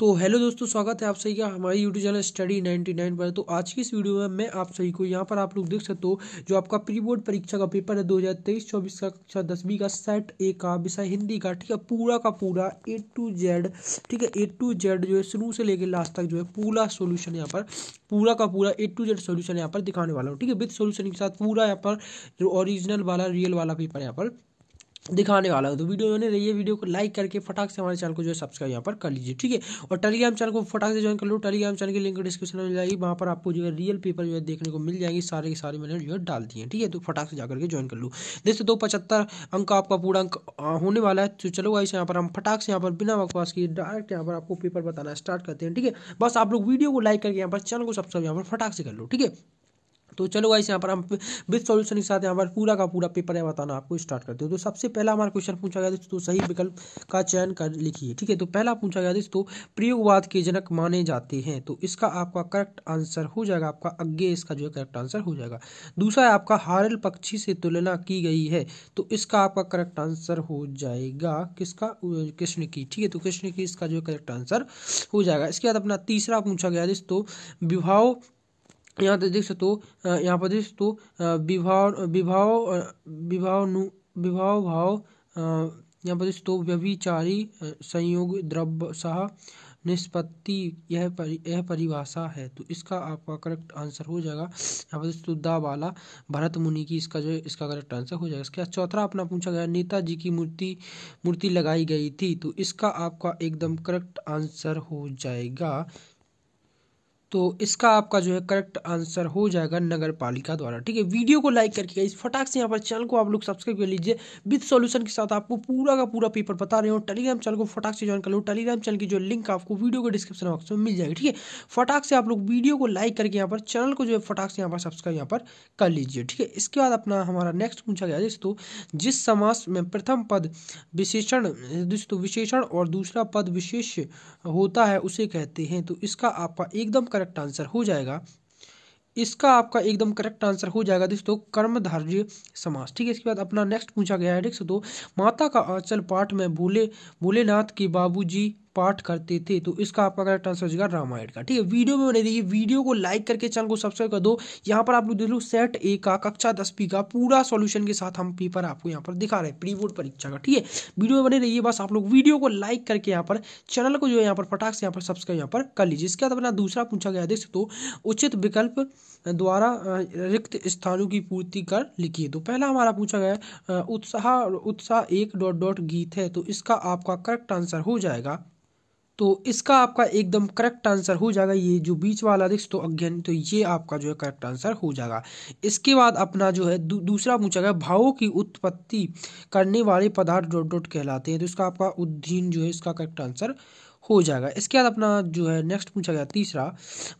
तो हेलो दोस्तों, स्वागत है आप सही का हमारे यूट्यूब चैनल स्टडी 99 पर। तो आज की इस वीडियो में मैं आप सही को यहाँ पर आप लोग देख सकते हो जो आपका प्री बोर्ड परीक्षा का पेपर है 2023-24 का कक्षा दसवीं का सेट ए का, विषय हिंदी का, ठीक है, पूरा का पूरा ए टू जेड ठीक है ए टू जेड जो है शुरू से लेकर लास्ट तक जो है पूरा सोल्यूशन यहाँ पर, पूरा का पूरा ए टू जेड सोल्यूशन यहाँ पर दिखाने वाला हूँ, ठीक है विद सोल्यूशन के साथ पूरा यहाँ पर जो ओरिजिनल वाला रियल वाला पेपर यहाँ पर। दिखाने वाला हूँ। तो वीडियो बने रही है वीडियो को लाइक करके फटाक से हमारे चैनल को जो है सब्सक्राइब यहाँ पर कर लीजिए, ठीक है? और टेलीग्राम चैनल को फटाक से ज्वाइन कर लो। टेलीग्राम चैनल की लिंक डिस्क्रिप्शन में मिल जाएगी। वहाँ पर आपको जो है रियल पेपर जो है देखने को मिल जाएगी। सारे के सारे मैंने जो है डाल दिए ठीक है? तो फटाक से जाकर के ज्वाइन कर लो। जैसे दो पचहत्तर अंक आपका पूरा अंक होने वाला है। तो चलो ऐसे यहाँ पर हम फटाक से यहाँ पर बिना बकवास किए डायरेक्ट यहाँ पर आपको पेपर बताना स्टार्ट करते हैं, ठीक है? बस आप लोग वीडियो को लाइक करके यहाँ पर चैनल को सब्सक्राइब यहाँ पर फटाक से कर लो, ठीक है? तो चलो गाइस यहाँ पर हम विद सॉल्यूशन के साथ यहाँ पर पूरा का पूरा पेपर है, बताना आपको स्टार्ट करते हो। तो सबसे पहला हमारा क्वेश्चन पूछा गया तो सही विकल्प का चयन कर लिखिए, ठीक है? तो पहला पूछा गया तो प्रयोगवाद के जनक माने जाते हैं। तो इसका आपका करेक्ट आंसर हो जाएगा, आपका अज्ञे इसका जो है करेक्ट आंसर हो जाएगा। दूसरा है, आपका हारल पक्षी से तुलना की गई है तो इसका आपका करेक्ट आंसर हो जाएगा किसका? कृष्ण की, ठीक है? तो कृष्ण की इसका जो है करेक्ट आंसर हो जाएगा। इसके बाद अपना तीसरा पूछा गया तो विभाव यहाँ पर देख सकते हो यहाँ पर देख सकते हो विभाव विभाव विभाव विभाव भाव यहाँ पर देख सकते हो, व्यभिचारी संयोग, द्रव्य सह, निष्पत्ति, यह परि, यह परिभाषा है। तो इसका आपका करेक्ट आंसर हो जाएगा। यहाँ पर सुद्धा वाला भरत मुनि की इसका जो है, इसका करेक्ट आंसर हो जाएगा। इसके चौथा अपना पूछा गया, नेताजी की मूर्ति मूर्ति लगाई गई थी। तो इसका आपका एकदम करेक्ट आंसर हो जाएगा। तो इसका आपका जो है करेक्ट आंसर हो जाएगा नगर पालिका द्वारा। ठीक है, वीडियो को लाइक करके इस फटाक से यहाँ पर चैनल को आप लोग सब्सक्राइब कर लीजिए। विद सॉल्यूशन के साथ आपको पूरा का पूरा पेपर बता रहे हो। टेलीग्राम चैनल को फटाक से ज्वाइन कर लो। टेलीग्राम चैनल की जो लिंक आपको वीडियो के डिस्क्रिप्शन बॉक्स में मिल जाएगी। ठीक है, फटाक से आप लोग वीडियो को लाइक करके यहाँ पर चैनल को जो है फटाक से यहाँ पर सब्सक्राइब यहाँ पर कर लीजिए। ठीक है, इसके बाद अपना हमारा नेक्स्ट पूछा गया दोस्तों जिस समास में प्रथम पद विशेषण दोस्तों विशेषण और दूसरा पद विशेष होता है, उसे कहते हैं। तो इसका आपका एकदम करेक्ट आंसर हो जाएगा। इसका आपका एकदम करेक्ट आंसर हो जाएगा दोस्तों, कर्मधार्य समाज ठीक है, इसके बाद अपना नेक्स्ट पूछा गया है। देख दो माता का आंचल पाठ में भोले, भोलेनाथ के बाबूजी पाठ करते थे तो इसका आपका करेक्ट आंसर हो जाएगा रामायण का। ठीक है, वीडियो में बने रहिए। वीडियो को लाइक करके चैनल को सब्सक्राइब कर दो। यहाँ पर आप लोग देख लो सेट ए का कक्षा दसवीं का पूरा सॉल्यूशन के साथ हम पेपर आपको यहाँ पर दिखा रहे हैं प्री बोर्ड परीक्षा का। ठीक है, वीडियो में बने रहिए। बस आप लोग वीडियो को लाइक करके यहाँ पर चैनल को जो है यहाँ पर फटाक से यहाँ पर सब्सक्राइब यहाँ पर कर लीजिए। इसके बाद अपना दूसरा पूछा गया, देख सकते उचित विकल्प द्वारा रिक्त स्थानों की पूर्ति कर लिखिए। तो पहला हमारा पूछा गया उत्साह उत्साह एक डॉट डॉट गीत है तो इसका आपका करेक्ट आंसर हो जाएगा तो इसका आपका एकदम करेक्ट आंसर हो जाएगा ये जो बीच वाला देख तो अज्ञान तो ये आपका जो है करेक्ट आंसर हो जाएगा। इसके बाद अपना जो है दू, दूसरा पूछा गया भावों की उत्पत्ति करने वाले पदार्थ डॉट डॉट कहलाते हैं तो इसका आपका उद्धीन जो है इसका करेक्ट आंसर हो जाएगा। इसके बाद अपना जो है नेक्स्ट पूछा गया तीसरा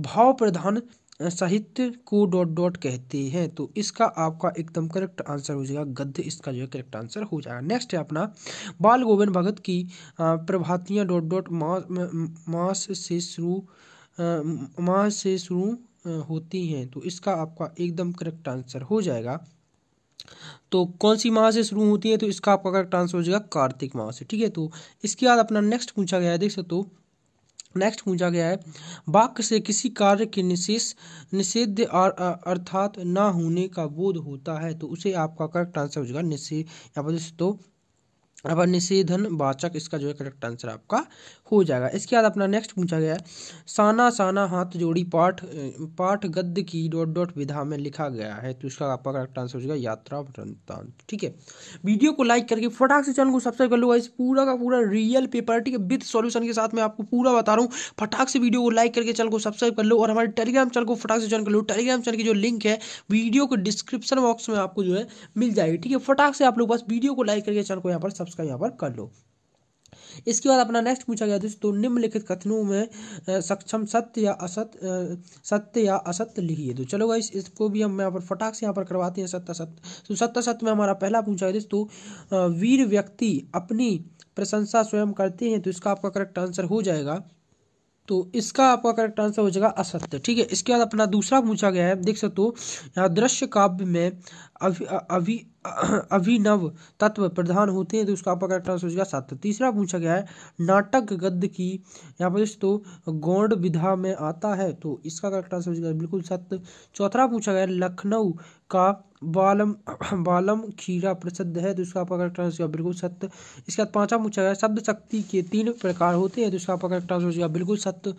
भाव प्रधान साहित्य को डॉट डॉट कहते हैं तो इसका आपका एकदम करेक्ट आंसर हो जाएगा, गद्य इसका जो है करेक्ट आंसर हो जाएगा। नेक्स्ट है अपना बाल गोविंद भगत की प्रभातियाँ डॉट डॉट मास से शुरू मास से शुरू होती हैं तो इसका आपका एकदम करेक्ट आंसर हो जाएगा। तो कौन सी माह से शुरू होती है तो इसका आपका करेक्ट आंसर हो जाएगा कार्तिक माह से, ठीक है? तो इसके बाद अपना नेक्स्ट पूछा गया है, देख सकते हो नेक्स्ट पूछा गया है, वाक्य से किसी कार्य के निशेष निषेध अर्थात ना होने का बोध होता है तो उसे आपका करेक्ट आंसर हो जाएगा निषेध। यहाँ पर तो अब निषेधन वाचक, इसका जो है करेक्ट आंसर आपका हो जाएगा। इसके बाद अपना नेक्स्ट पूछा गया है। साना साना हाथ जोड़ी पाठ पाठ गद्य की डॉट डॉट विधा में लिखा गया है। तो इसका आपका करेक्ट आंसर हो जाएगा यात्रा वृंतांत ठीक है। वीडियो को लाइक करके फटाक से चैनल को सब्सक्राइब कर लो इस पूरा का पूरा रियल पेपर ठीक है विद सॉल्यूशन के साथ मैं आपको पूरा बता रहा हूँ। फटाक से वीडियो को लाइक करके चैनल को सब्सक्राइब कर लो और हमारे टेलीग्राम चैनल को फटाक से ज्वाइन कर लो। टेलीग्राम चैनल की जो लिंक है, वीडियो को डिस्क्रिप्शन बॉक्स में आपको जो है मिल जाएगी। ठीक है। फटाक से आप लोग बस वीडियो को लाइक करके चैनल को यहाँ पर सब्सक्राइब यहाँ पर कर लो। इसके बाद अपना नेक्स्ट पूछा गया दोस्तों निम्नलिखित कथनों में सक्षम सत्य या असत्य सत्य या असत्य लिखिए। तो चलो भाई इसको भी हम यहाँ पर फटाक से यहाँ पर करवाते हैं, सत्य सत्य तो सत्य सत्य में हमारा पहला पूछा गया दोस्तों वीर व्यक्ति अपनी प्रशंसा स्वयं करते हैं तो इसका आपका करेक्ट आंसर हो जाएगा। तो इसका आपका करेक्ट आंसर हो जाएगा असत्य, ठीक है? इसके बाद अपना दूसरा पूछा गया है, देख सकते हो, यहाँ दृश्य काव्य में अभि अभि, अभिनव तत्व प्रधान होते हैं तो उसका आपका करेक्ट आंसर हो जाएगा सत्य तीसरा पूछा गया है, नाटक गद्य की, यहाँ पर तो गौड़ विधा में आता है तो इसका करेक्ट आंसर हो जाएगा बिल्कुल सत्य चौथा पूछा गया है, लखनऊ का बालम बालम खीरा प्रसिद्ध है तो इसका आपका करेक्ट आंसर बिल्कुल सत्य इसके बाद पांचवा पूछा गया शब्द शक्ति के तीन प्रकार होते हैं तो इसका आपका करेक्ट आंसर हो जाएगा बिल्कुल सत्य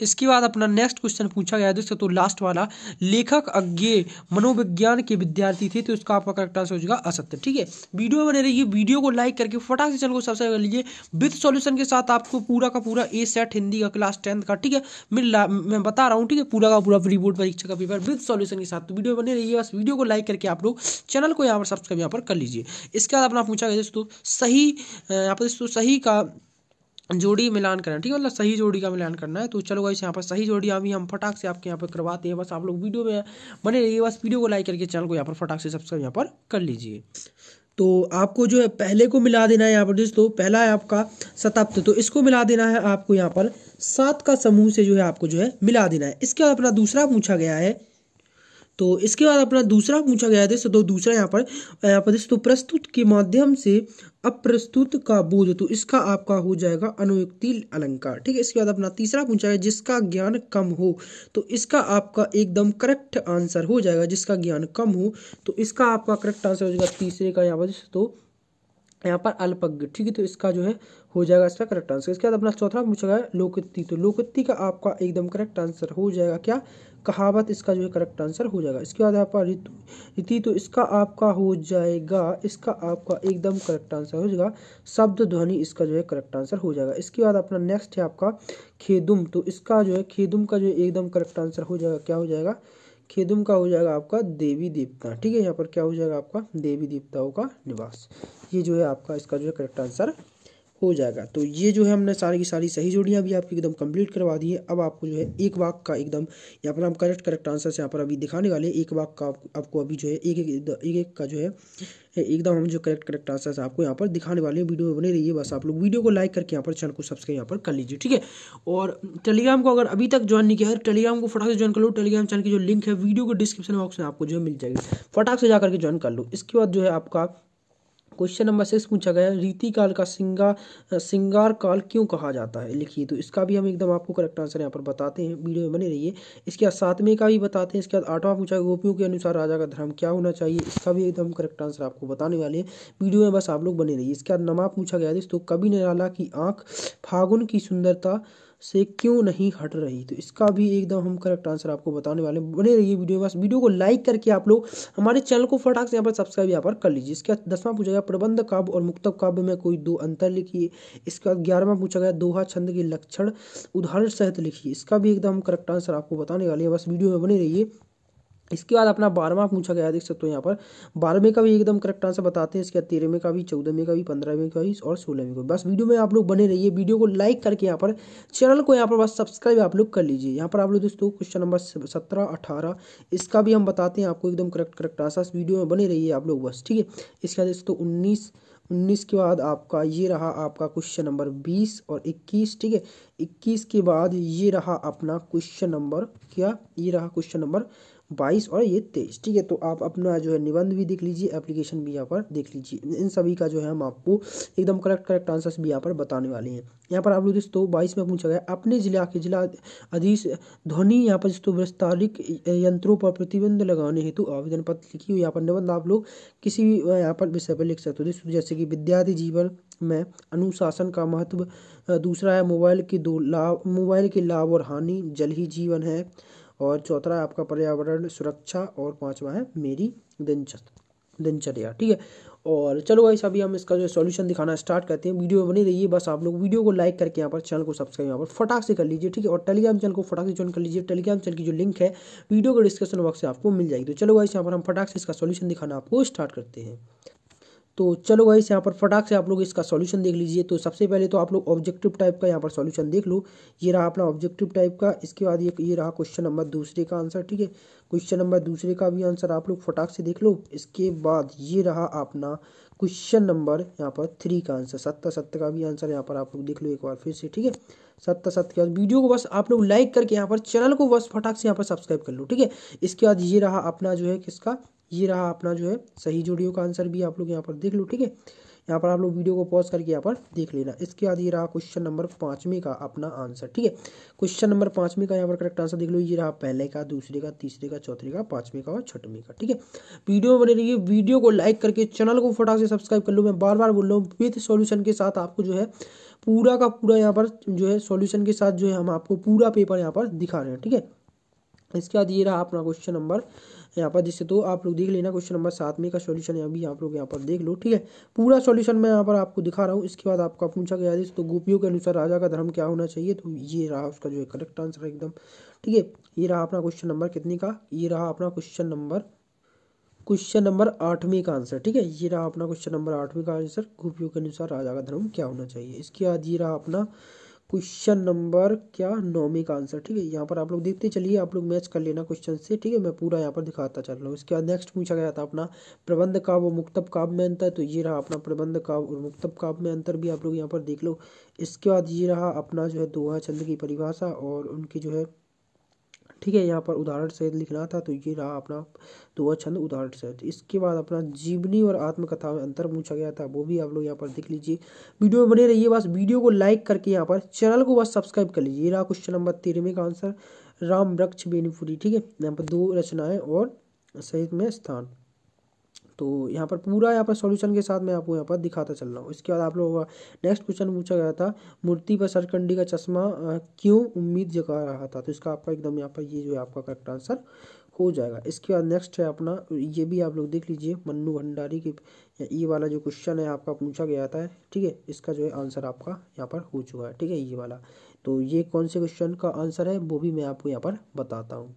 इसके बाद अपना नेक्स्ट क्वेश्चन पूछा गया दोस्तों तो लास्ट वाला, लेखक अज्ञे मनोविज्ञान के विद्यार्थी थे तो इसका आपका करेक्ट आंसर हो जाएगा असत्य। ठीक है? वीडियो बने रहिए, वीडियो को लाइक करके फटाक से चैनल को सब्सक्राइब कर लीजिए। विथ सॉल्यूशन के साथ आपको पूरा का पूरा ए सेट हिंदी का क्लास टेंथ का, ठीक है? मैं मैं बता रहा हूँ, ठीक है? पूरा का पूरा प्री बोर्ड परीक्षा का पेपर विथ सॉल्यूशन के साथ। तो वीडियो बने रहिए, बस वीडियो को लाइक करके आप लोग चैनल को यहाँ पर सब्सक्राइब यहाँ पर कर लीजिए। इसके बाद अपना पूछा गया, दोस्तों, सही यहाँ पर दोस्तों, सही का जोड़ी मिलान करना ठीक है? मतलब सही जोड़ी का मिलान करना है। तो चलो गाइस यहाँ पर सही जोड़ी, अभी हम फटाक से आपके यहाँ पर करवाते हैं। बस आप लोग वीडियो में बने रहिए, बस वीडियो को लाइक करके चैनल को यहाँ पर फटाक से सब्सक्राइब यहाँ पर कर लीजिए। तो आपको जो है, पहले को मिला देना है यहाँ पर, दोस्तों, पहला है आपका सतप्त। तो इसको मिला देना है आपको यहाँ पर सात का समूह से जो है, आपको जो है मिला देना है। इसके बाद अपना दूसरा पूछा गया है तो इसके बाद अपना दूसरा पूछा गया है तो दूसरा यहाँ पर यहाँ पर तो प्रस्तुत के माध्यम से अप्रस्तुत का बोध तो इसका आपका हो जाएगा अनुयुक्ति अलंकार। ठीक है, इसके बाद अपना तीसरा पूछा है जिसका ज्ञान कम हो तो इसका आपका एकदम करेक्ट आंसर हो जाएगा, जिसका ज्ञान कम हो तो इसका आपका करेक्ट आंसर हो जाएगा तीसरे का यहाँ पर तो यहाँ पर अल्पज्ञ। ठीक है तो इसका जो है, हो जाएगा इसका करेक्ट आंसर इसके बाद अपना चौथा पूछा गया, लोकत्ति तो लोकत्ति का आपका एकदम करेक्ट आंसर हो जाएगा क्या? कहावत इसका जो है करेक्ट आंसर हो जाएगा। इसके बाद आपका ऋतु रीति तो इसका आपका हो जाएगा, इसका आपका एकदम करेक्ट आंसर हो जाएगा। शब्द ध्वनि इसका जो है करेक्ट आंसर हो जाएगा। इसके बाद अपना नेक्स्ट है आपका खेदुम तो इसका जो है, खेदुम का जो एकदम करेक्ट आंसर हो जाएगा, क्या हो जाएगा? खेदुम का हो जाएगा आपका देवी देवता, ठीक है? यहाँ पर क्या हो जाएगा आपका? देवी देवताओं का निवास। ये जो है आपका इसका जो है करेक्ट आंसर हो जाएगा। तो ये जो है हमने सारी की सारी सही जोड़ियाँ भी आपकी एकदम कंप्लीट करवा दी है। अब आपको जो है एक वाक का एकदम, यहाँ पर हम करेक्ट करेक्ट आंसर से यहाँ पर अभी दिखाने वाले एक वाक का आपको अभी जो है एक एक एक एक का जो है, एकदम हम जो करेक्ट करेक्ट आंसर आपको यहाँ पर दिखाने वाले हैं। वीडियो में बने रहिए, बस आप लोग वीडियो को लाइक करके यहाँ पर चैनल को सब्सक्राइब यहाँ पर कर लीजिए, ठीक है? और टेलीग्राम को अगर अभी तक ज्वाइन नहीं किया है टेलीग्राम को फटाक से ज्वाइन कर लो। टेलीग्राम चैनल की जो लिंक है वीडियो को डिस्क्रिप्शन बॉक्स में आपको जो है मिल जाएगी। फटाक से जाकर के ज्वाइन कर लो। इसके बाद जो है आपका क्वेश्चन नंबर सिक्स पूछा गया रीति काल का सिंगार सिंगार काल क्यों कहा जाता है? लिखिए तो इसका भी हम एकदम आपको करेक्ट आंसर यहाँ पर बताते हैं, वीडियो में बने रहिए। इसके बाद सातवें का भी बताते हैं, इसके बाद आठवां पूछा गोपियों के अनुसार राजा का धर्म क्या होना चाहिए? इसका भी एकदम करेक्ट आंसर आपको बताने वाले हैं। वीडियो में बस आप लोग बने रहिए। इसके बाद नमा पूछा गया तो कवि निराला की आँख फागुन की सुंदरता से क्यों नहीं हट रही? तो इसका भी एकदम हम करेक्ट आंसर आपको बताने वाले हैं। बने रहिए वीडियो बस वीडियो को लाइक करके आप लोग हमारे चैनल को फटाक से यहाँ पर सब्सक्राइब यहाँ पर कर लीजिए। इसके बाद दसवां पूछा गया, प्रबंध काव्य और मुक्तक काव्य में कोई दो अंतर लिखिए। इसका ग्यारहवां पूछा गया, दोहा छंद के लक्षण उदाहरण सहित लिखिए। इसका भी एकदम करेक्ट आंसर आपको बताने वाले हैं। बस वीडियो में बने रहिए। इसके बाद अपना बारहवा पूछा गया, देख सकते हो यहाँ पर। बारहवें का भी एकदम करेक्ट आंसर बताते हैं, इसके बाद तेरहवें का भी, चौदहवें का भी, पंद्रहवें का भी और सोलहवें का बस वीडियो में आप लोग बने रहिए, वीडियो को लाइक करके यहाँ पर चैनल को यहाँ पर बस सब्सक्राइब आप लोग कर लीजिए। यहाँ पर आप लोग दोस्तों क्वेश्चन नंबर सत्रह, अठारह, इसका भी हम बताते हैं, आपको एकदम करेक्ट करेक्ट आंसर वीडियो में बने रहिए आप लोग बस, ठीक है? इसके बाद दोस्तों, उन्नीस उन्नीस के बाद आपका ये रहा आपका क्वेश्चन नंबर बीस और इक्कीस, ठीक है? इक्कीस के बाद ये रहा अपना क्वेश्चन नंबर क्या? ये रहा क्वेश्चन नंबर बाईस और ये तेईस, ठीक है? तो आप अपना जो है निबंध भी देख लीजिए एप्लीकेशन भी यहाँ पर देख लीजिए। इन सभी का जो है हम आपको एकदम करेक्ट करेक्ट आंसर्स भी यहाँ पर बताने वाले हैं। यहाँ पर आप लोग दोस्तों, बाईस में पूछा गया, अपने जिला के जिला अधीश ध्वनि यहाँ पर दोस्तों विस्तारिक यंत्रों पर प्रतिबंध लगाने हेतु आवेदन पत्र लिखी हुई यहाँ पर निबंध आप लोग किसी भी यहाँ पर विषय पर लिख सकते हो। दोस्तों, जैसे कि विद्यार्थी जीवन में अनुशासन का महत्व दूसरा है मोबाइल के दो लाभ, मोबाइल के लाभ और हानि, जल ही जीवन है। और चौथा आपका पर्यावरण सुरक्षा और पांचवा है, मेरी दिनचर्या ठीक है? और चलो भाई अभी हम इसका जो सॉल्यूशन दिखाना स्टार्ट करते हैं। वीडियो बनी रही है बस आप लोग वीडियो को लाइक करके यहाँ पर चैनल को सब्सक्राइब यहाँ पर फटाक से कर लीजिए, ठीक है? और टेलीग्राम चैनल को फटाक से ज्वाइन कर लीजिए। टेलीग्राम चैनल की जो लिंक है वीडियो के डिस्क्रिप्शन बॉक्स से आपको मिल जाएगी। तो चलो भाई यहाँ पर हम फटाक से इसका सोल्यूशन दिखाना आपको स्टार्ट करते हैं। तो चलो गाइस यहाँ पर फटाक से आप लोग इसका सॉल्यूशन देख लीजिए। तो सबसे पहले तो आप लोग ऑब्जेक्टिव टाइप का यहाँ पर सॉल्यूशन देख लो। ये रहा अपना ऑब्जेक्टिव टाइप का। इसके बाद ये ये रहा क्वेश्चन नंबर दूसरे का आंसर ठीक है? क्वेश्चन नंबर दूसरे का भी आंसर आप लोग फटाक से देख लो। इसके बाद ये रहा अपना क्वेश्चन नंबर यहाँ पर थ्री का आंसर सत्तर सत्तर का भी आंसर यहाँ पर आप लोग देख लो एक बार फिर से, ठीक है? सत्तर सत्तर के बाद वीडियो को बस आप लोग लाइक करके यहाँ पर चैनल को बस फटाक से यहाँ पर सब्सक्राइब कर लो, ठीक है? इसके बाद ये रहा अपना जो है किसका? ये रहा अपना जो है सही जोड़ियों का आंसर भी, आप लोग यहाँ पर देख लो, ठीक है? यहाँ पर आप लोग वीडियो को पॉज करके यहाँ पर देख लेना। इसके बाद ये रहा क्वेश्चन नंबर पाँचवें का अपना आंसर ठीक है? क्वेश्चन नंबर पाँचवें का यहाँ पर करेक्ट आंसर देख लो। ये रहा पहले का, दूसरे का, तीसरे का, चौथे का, पाँचवें का और छठवें का, ठीक है? वीडियो बने रहिए। वीडियो को लाइक करके चैनल को फटाक से सब्सक्राइब कर लो। मैं बार बार बोल रहा हूँ विथ सॉल्यूशन के साथ आपको जो है पूरा का पूरा यहाँ पर जो है सॉल्यूशन के साथ जो है हम आपको पूरा पेपर यहाँ पर दिखा रहे हैं, ठीक है? इसके बाद ये रहा अपना क्वेश्चन नंबर यहाँ पर जिससे तो आप लोग देख लेना क्वेश्चन नंबर सात में का सॉल्यूशन यहाँ भी आप लोग यहाँ पर देख लो, ठीक है? पूरा सॉल्यूशन मैं यहाँ पर आपको दिखा रहा हूँ। इसके बाद आपका पूछा गया है तो गोपियों के अनुसार राजा का धर्म क्या होना चाहिए? तो ये रहा उसका जो है करेक्ट आंसर एकदम, ठीक है? ये रहा अपना क्वेश्चन नंबर कितने का? ये रहा अपना क्वेश्चन नंबर क्वेश्चन नंबर आठवीं का आंसर ठीक है? ये रहा अपना क्वेश्चन नंबर आठवीं का आंसर गोपियों के अनुसार राजा का धर्म क्या होना चाहिए? इसके बाद ये रहा अपना क्वेश्चन नंबर क्या? नौवीं का आंसर, ठीक है? यहाँ पर आप लोग देखते चलिए, आप लोग मैच कर लेना क्वेश्चन से, ठीक है? मैं पूरा यहाँ पर दिखाता चल रहा हूँ। इसके बाद नेक्स्ट पूछा गया था अपना प्रबंध काव्य और मुक्तब काव्य में अंतर तो ये रहा अपना प्रबंध काव्य और मुक्तब काव्य में अंतर भी आप लोग यहाँ पर देख लो। इसके बाद ये रहा अपना जो है दोहा चंद की परिभाषा और उनकी जो है ठीक है, यहाँ पर उदाहरण सहित लिखना था तो ये रहा अपना दो छंद उदाहरण सहित। इसके बाद अपना जीवनी और आत्मकथा में अंतर पूछा गया था, वो भी आप लोग यहाँ पर देख लीजिए। वीडियो में बने रहिए, बस वीडियो को लाइक करके यहाँ पर चैनल को बस सब्सक्राइब कर लीजिए। ये रहा क्वेश्चन नंबर तेरहवें का आंसर, राम वृक्ष बेनीपुरी, ठीक है? यहाँ पर दो रचनाएँ और सहित में स्थान। तो यहाँ पर पूरा यहाँ पर सॉल्यूशन के साथ मैं आपको यहाँ पर दिखाता चल रहा हूँ। इसके बाद आप लोगों का नेक्स्ट क्वेश्चन पूछा गया था, मूर्ति पर सरकंडी का चश्मा क्यों उम्मीद जगा रहा था? तो इसका आपका एकदम यहाँ पर ये जो है आपका करेक्ट आंसर हो जाएगा। इसके बाद नेक्स्ट है अपना, ये भी आप लोग देख लीजिए, मन्नू भंडारी के, ये वाला जो क्वेश्चन है आपका पूछा गया था, ठीक है? इसका जो है आंसर आपका यहाँ पर हो चुका है, ठीक है? ये वाला। तो ये कौन से क्वेश्चन का आंसर है, वो भी मैं आपको यहाँ पर बताता हूँ।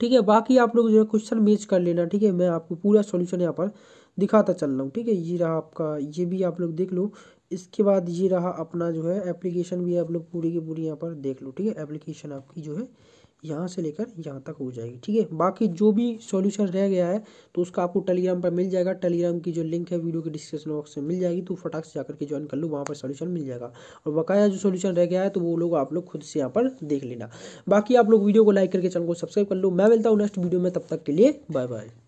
ठीक है, बाकी आप लोग जो है क्वेश्चन मेच कर लेना, ठीक है? मैं आपको पूरा सॉल्यूशन यहाँ पर दिखाता चल रहा हूँ, ठीक है? ये रहा आपका, ये भी आप लोग देख लो। इसके बाद ये रहा अपना जो है एप्लीकेशन भी आप लोग पूरी की पूरी यहाँ पर देख लो, ठीक है? एप्लीकेशन आपकी जो है यहाँ से लेकर यहाँ तक हो जाएगी, ठीक है? बाकी जो भी सॉल्यूशन रह गया है तो उसका आपको टेलीग्राम पर मिल जाएगा। टेलीग्राम की जो लिंक है वीडियो के डिस्क्रिप्शन बॉक्स में मिल जाएगी। तो फटाक से जाकर के ज्वाइन कर लो, वहाँ पर सॉल्यूशन मिल जाएगा। और बकाया जो सॉल्यूशन रह गया है तो वो लोग आप लोग खुद से यहाँ पर देख लेना। बाकी आप लोग वीडियो को लाइक करके चैनल को सब्सक्राइब कर लो। मैं मिलता हूँ नेक्स्ट वीडियो में, तब तक के लिए बाय बाय